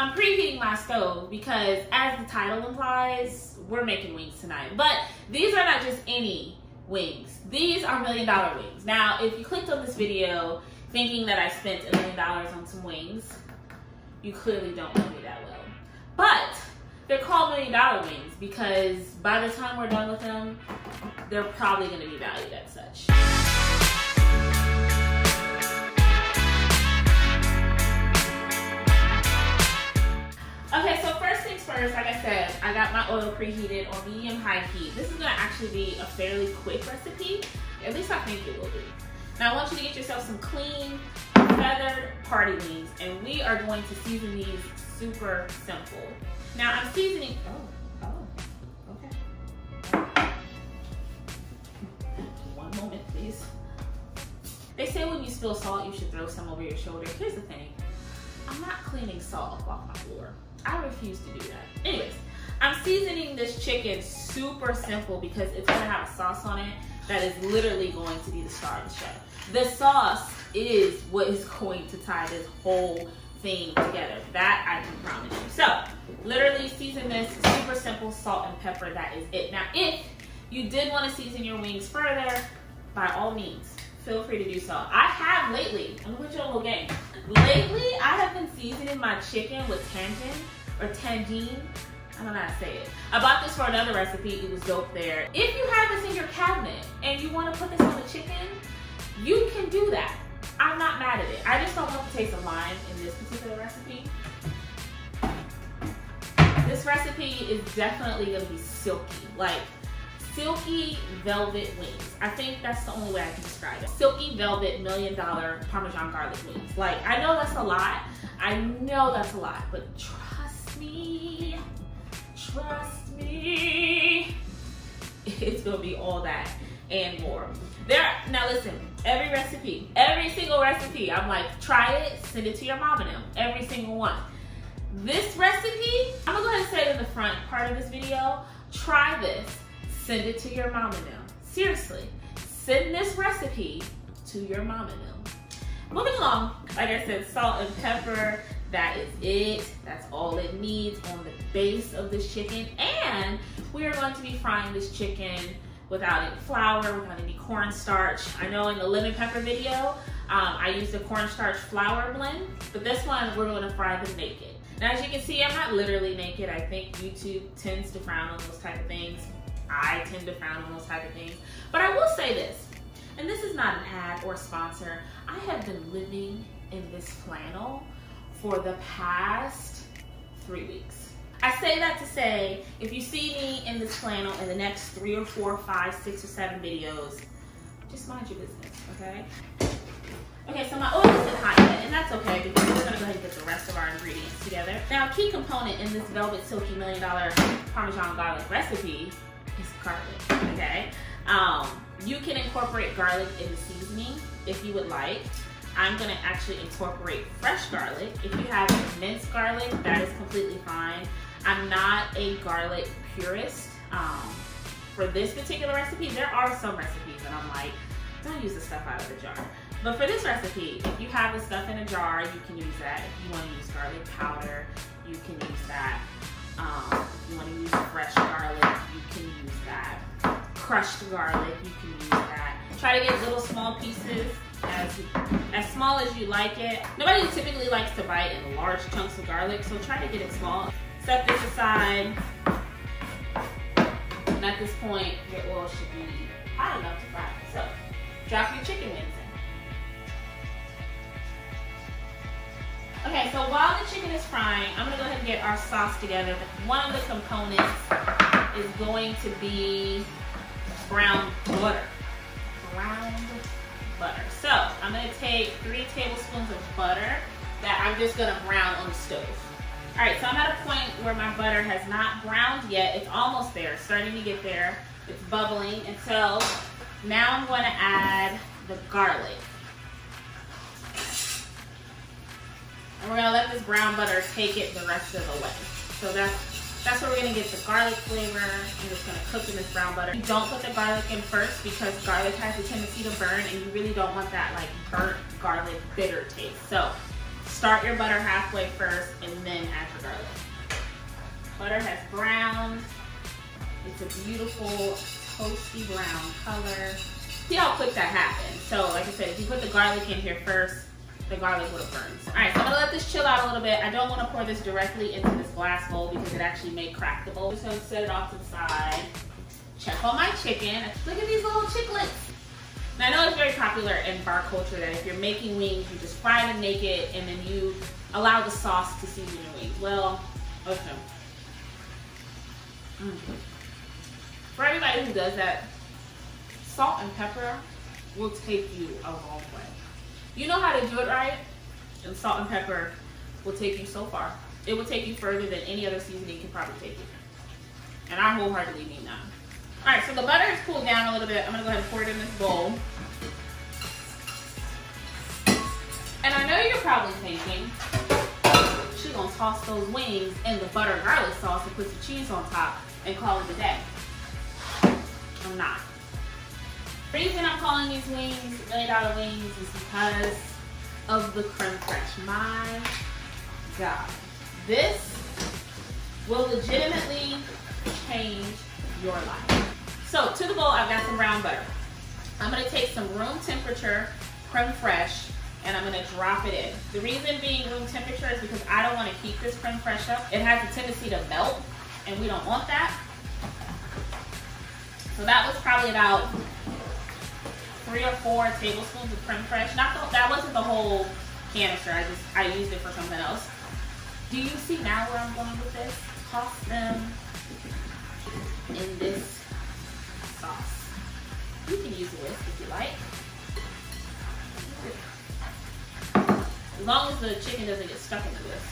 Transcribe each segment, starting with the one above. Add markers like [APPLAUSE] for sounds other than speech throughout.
I'm preheating my stove because as the title implies, we're making wings tonight. But these are not just any wings. These are million dollar wings. Now, if you clicked on this video thinking that I spent a million dollars on some wings, you clearly don't know me that well. But they're called million dollar wings because by the time we're done with them, they're probably gonna be valued as such. Okay, so first things first, like I said, I got my oil preheated on medium high heat. This is gonna actually be a fairly quick recipe. At least I think it will be. Now I want you to get yourself some clean, feathered party wings, and we are going to season these super simple. Now I'm seasoning, oh, oh, okay. One moment, please. They say when you spill salt, you should throw some over your shoulder. Here's the thing. I'm not cleaning salt off my floor. I refuse to do that. Anyways, I'm seasoning this chicken super simple because it's gonna have a sauce on it that is literally going to be the star of the show. The sauce is what is going to tie this whole thing together. That I can promise you. So, literally season this super simple salt and pepper. That is it. Now, if you did want to season your wings further, by all means, feel free to do so. I have lately, I'm gonna put you on a little game. Lately, I have been seasoning my chicken with tangin or tangine. I don't know how to say it. I bought this for another recipe. It was dope there. If you have this in your cabinet and you want to put this on the chicken, you can do that. I'm not mad at it. I just don't want the taste of lime in this particular recipe. This recipe is definitely gonna be silky. Like, silky velvet wings. I think that's the only way I can describe it. Silky velvet million dollar Parmesan garlic wings. Like, I know that's a lot. I know that's a lot, but trust me, trust me, [LAUGHS] it's gonna be all that and more. There, now listen, every recipe, every single recipe, I'm like, try it, send it to your mom and them, every single one. This recipe, I'm gonna go ahead and say it in the front part of this video, try this, send it to your and them. Seriously, send this recipe to your and them. Moving along, like I said, salt and pepper, that is it. That's all it needs on the base of this chicken. And we are going to be frying this chicken without any flour, without any cornstarch. I know in the lemon pepper video, um, I used a cornstarch flour blend, but this one we're gonna fry them naked. Now as you can see, I'm not literally naked. I think YouTube tends to frown on those type of things. I tend to frown on those type of things. But I will say this, and this is not an ad or sponsor, I have been living in this flannel for the past three weeks. I say that to say, if you see me in this flannel in the next three or four, five, six or seven videos, just mind your business, okay? Okay, so my oil isn't hot yet, and that's okay because we're gonna go ahead and get the rest of our ingredients together. Now, a key component in this Velvet Silky Million Dollar Parmesan Garlic recipe is garlic, okay? Um, you can incorporate garlic in the seasoning if you would like. I'm gonna actually incorporate fresh garlic. If you have minced garlic, that is completely fine. I'm not a garlic purist. Um, for this particular recipe, there are some recipes that I'm like, don't use the stuff out of the jar. But for this recipe, if you have the stuff in a jar, you can use that. If you want to use garlic powder, you can use that. Um, you want to use fresh garlic, you can use that. Crushed garlic, you can use that. Try to get little small pieces as, as small as you like it. Nobody typically likes to bite in large chunks of garlic, so try to get it small. Set this aside. And at this point, your oil should be hot enough to fry. So, drop your chicken wings Okay, so while the chicken is frying, I'm gonna go ahead and get our sauce together. One of the components is going to be brown butter. Brown butter. So I'm gonna take three tablespoons of butter that I'm just gonna brown on the stove. All right, so I'm at a point where my butter has not browned yet. It's almost there, starting to get there. It's bubbling. And so now I'm going to add the garlic. And we're gonna let this brown butter take it the rest of the way. So that's that's where we're gonna get the garlic flavor. I'm just gonna cook in this brown butter. You don't put the garlic in first because garlic has a tendency to burn and you really don't want that like burnt garlic bitter taste. So Start your butter halfway first and then add your garlic. Butter has browned. It's a beautiful toasty brown color. See how quick that happens. So like I said, if you put the garlic in here first, the garlic would have burned. All right, so I'm gonna let this chill out a little bit. I don't wanna pour this directly into this glass bowl because it actually may crack the bowl. So set it off to the side. Check on my chicken. Look at these little chicklets. Now, I know it's very popular in bar culture that if you're making wings, you just fry them naked and then you allow the sauce to season your wings. Well, okay. Mm. For everybody who does that, salt and pepper will take you a long way. You know how to do it right, and salt and pepper will take you so far. It will take you further than any other seasoning can probably take you. And I wholeheartedly mean that. All right, so the butter has cooled down a little bit. I'm gonna go ahead and pour it in this bowl. And I know you're probably thinking, she's gonna toss those wings in the butter garlic sauce and put some cheese on top and call it a day. I'm not. Reason I'm calling these wings million dollar wings is because of the creme fraiche. My God. This will legitimately change your life. So to the bowl, I've got some brown butter. I'm gonna take some room temperature creme fraiche and I'm gonna drop it in. The reason being room temperature is because I don't wanna keep this creme fraiche up. It has a tendency to melt and we don't want that. So that was probably about three or four tablespoons of creme fraiche. Not the, that wasn't the whole canister. I just I used it for something else. Do you see now where I'm going with this? Toss them in this sauce. You can use a whisk if you like. As long as the chicken doesn't get stuck in the whisk.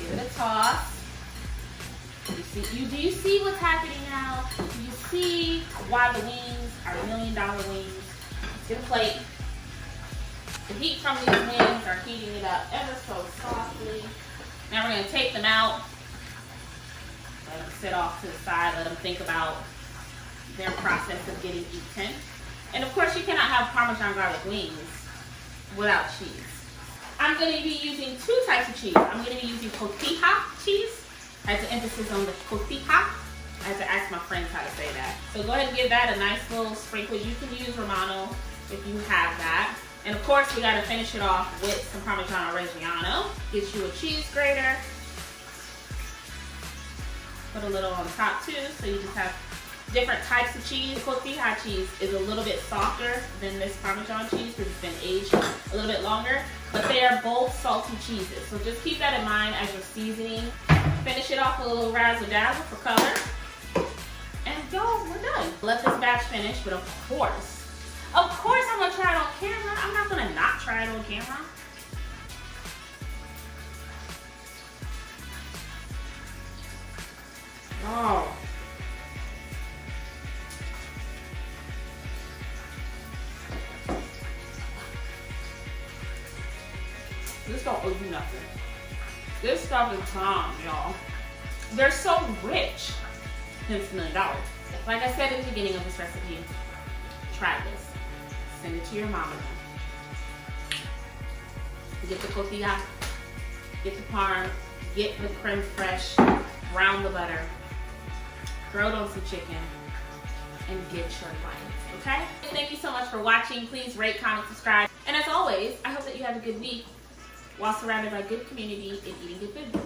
Give it a toss. You see, you do you see what's happening now? See why the wings are million dollar wings? A plate. The heat from these wings are heating it up ever so softly. Now we're gonna take them out. Let them sit off to the side. Let them think about their process of getting eaten. And of course, you cannot have Parmesan garlic wings without cheese. I'm going to be using two types of cheese. I'm going to be using cotija cheese. Have to emphasis on the cotija. I have to ask my friends how to say that. So go ahead and give that a nice little sprinkle. You can use Romano if you have that. And of course, we got to finish it off with some Parmigiano Reggiano. Get you a cheese grater. Put a little on top too, so you just have different types of cheese. Cotija cheese is a little bit softer than this Parmesan cheese because it's been aged a little bit longer, but they are both salty cheeses. So just keep that in mind as you're seasoning. Finish it off with a little razzle dazzle for color. Let this batch finish, but of course, of course I'm gonna try it on camera. I'm not gonna not try it on camera. Oh. This don't owe you nothing. This stuff is bomb, y'all. They're so rich. Hence million dollars. Like I said at the beginning of this recipe, try this. Send it to your mama. Get the cotija, get the parm, get the creme fraiche, brown the butter, throw it on some chicken, and get your life, okay? Thank you so much for watching. Please rate, comment, subscribe. And as always, I hope that you have a good week while surrounded by good community and eating good food.